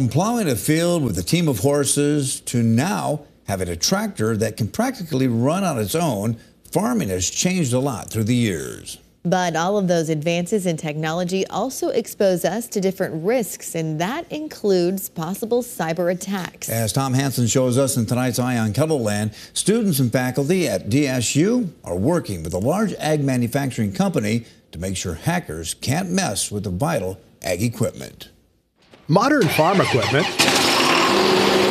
From plowing a field with a team of horses to now having a tractor that can practically run on its own, farming has changed a lot through the years. But all of those advances in technology also expose us to different risks, and that includes possible cyber attacks. As Tom Hanson shows us in tonight's Eye on KELOLAND, students and faculty at DSU are working with a large ag manufacturing company to make sure hackers can't mess with the vital ag equipment. Modern farm equipment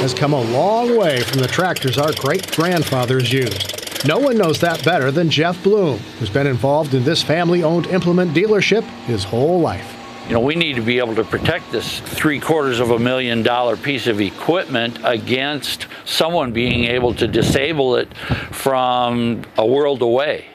has come a long way from the tractors our great grandfathers used. No one knows that better than Jeff Bloom, who's been involved in this family owned implement dealership his whole life. You know, we need to be able to protect this three quarters of a million dollar piece of equipment against someone being able to disable it from a world away.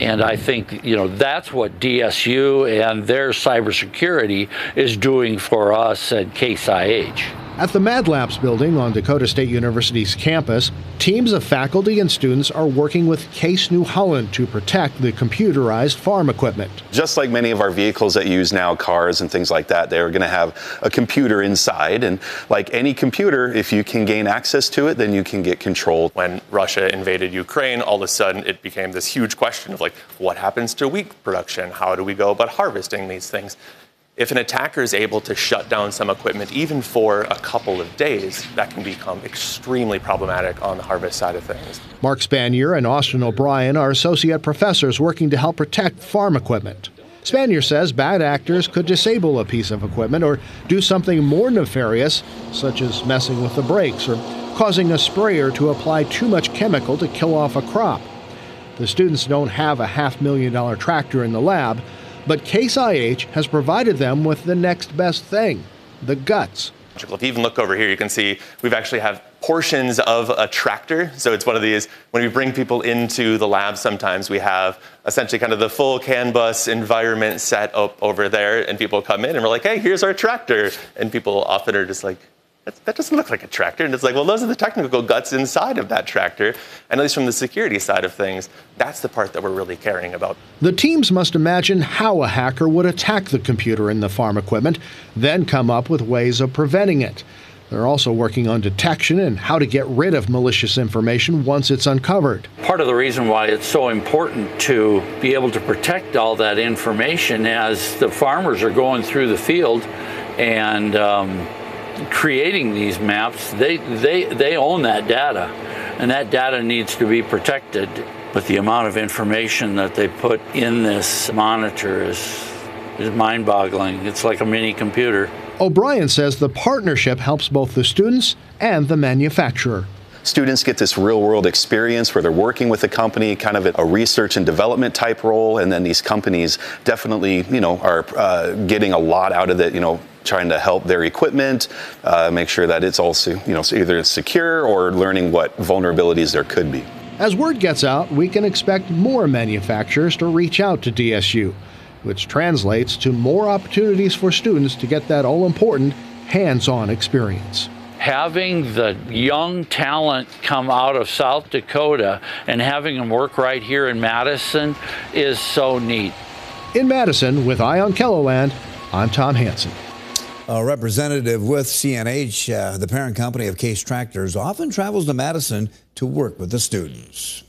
And I think, you know, that's what DSU and their cybersecurity is doing for us at Case IH. At the Mad Labs building on Dakota State University's campus, teams of faculty and students are working with Case New Holland to protect the computerized farm equipment. Just like many of our vehicles that use now cars and things like that, they're going to have a computer inside. And like any computer, if you can gain access to it, then you can get control. When Russia invaded Ukraine, all of a sudden it became this huge question of like, what happens to wheat production? How do we go about harvesting these things? If an attacker is able to shut down some equipment, even for a couple of days, that can become extremely problematic on the harvest side of things. Mark Spanier and Austin O'Brien are associate professors working to help protect farm equipment. Spanier says bad actors could disable a piece of equipment or do something more nefarious, such as messing with the brakes or causing a sprayer to apply too much chemical to kill off a crop. The students don't have a half million dollar tractor in the lab, but Case IH has provided them with the next best thing the guts. If you even look over here, you can see we've actually have portions of a tractor. So it's one of these, when we bring people into the lab, sometimes we have essentially kind of the full CAN bus environment set up over there, and people come in and we're like, hey, here's our tractor. And people often are just like, that doesn't look like a tractor. And it's like, well, those are the technical guts inside of that tractor. And at least from the security side of things, that's the part that we're really caring about. The teams must imagine how a hacker would attack the computer in the farm equipment, then come up with ways of preventing it. They're also working on detection and how to get rid of malicious information once it's uncovered. Part of the reason why it's so important to be able to protect all that information as the farmers are going through the field and um, creating these maps, they, they, they own that data, and that data needs to be protected. But the amount of information that they put in this monitor is, is mind boggling. It's like a mini computer. O'Brien says the partnership helps both the students and the manufacturer students get this real world experience where they're working with a company, kind of a research and development type role. And then these companies definitely, you know, are uh, getting a lot out of it, you know, trying to help their equipment, uh, make sure that it's also, you know, either it's secure or learning what vulnerabilities there could be. As word gets out, we can expect more manufacturers to reach out to DSU, which translates to more opportunities for students to get that all important hands on experience having the young talent come out of South Dakota and having them work right here in Madison is so neat. In Madison, with Eye on KELOLAND, I'm Tom Hanson. A representative with CNH, uh, the parent company of Case Tractors, often travels to Madison to work with the students.